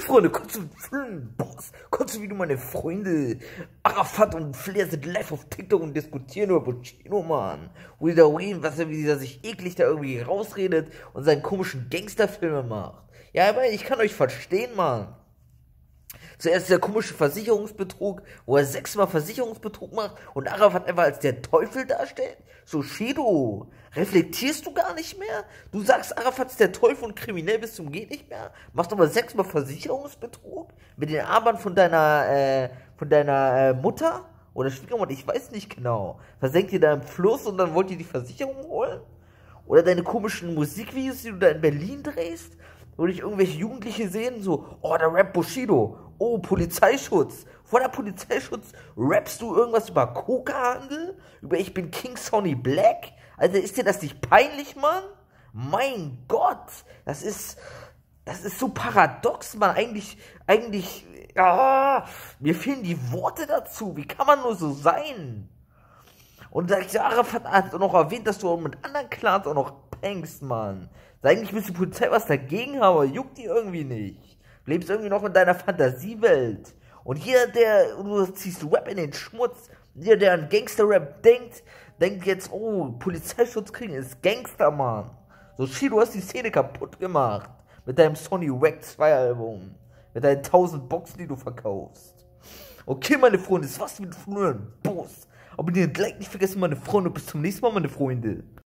Freunde, kurz zum Boss, kurz wie du meine Freunde Arafat und Flair sind live auf TikTok und diskutieren über Bushido, Mann. Wo was er, wie dieser sich eklig da irgendwie rausredet und seinen komischen Gangsterfilme macht. Ja, aber ich kann euch verstehen, Mann. Zuerst der komische Versicherungsbetrug, wo er sechsmal Versicherungsbetrug macht und Arafat einfach als der Teufel darstellt. So, Shido, reflektierst du gar nicht mehr? Du sagst, Arafat ist der Teufel und kriminell bis zum geht nicht mehr, machst aber sechsmal Versicherungsbetrug mit den Armband von deiner, äh, von deiner äh, Mutter oder Schwiegermutter, ich weiß nicht genau. Versenkt ihr da im Fluss und dann wollt ihr die Versicherung holen? Oder deine komischen Musikvideos, die du da in Berlin drehst? Wo dich irgendwelche Jugendliche sehen, so, oh, der Rap Bushido, oh, Polizeischutz. Vor der Polizeischutz rappst du irgendwas über Coca-Handel? Über ich bin King Sonny Black? Also ist dir das nicht peinlich, Mann? Mein Gott, das ist, das ist so paradox, Mann. Eigentlich, eigentlich, ja, mir fehlen die Worte dazu. Wie kann man nur so sein? Und Arafat hat auch noch erwähnt, dass du auch mit anderen Clans auch noch pengst, Mann. Eigentlich müsste die Polizei was dagegen haben, aber juckt die irgendwie nicht. Du lebst irgendwie noch in deiner Fantasiewelt. Und jeder, der, du ziehst Rap in den Schmutz, jeder, der an Gangster-Rap denkt, denkt jetzt, oh, Polizeischutz kriegen ist Gangster, Mann. So, Shi, du hast die Szene kaputt gemacht. Mit deinem Sony Wack 2 Album. Mit deinen 1000 Boxen, die du verkaufst. Okay, meine Freunde, das war's mit früheren Boss. Aber den Like nicht vergessen, meine Freunde. Bis zum nächsten Mal, meine Freunde.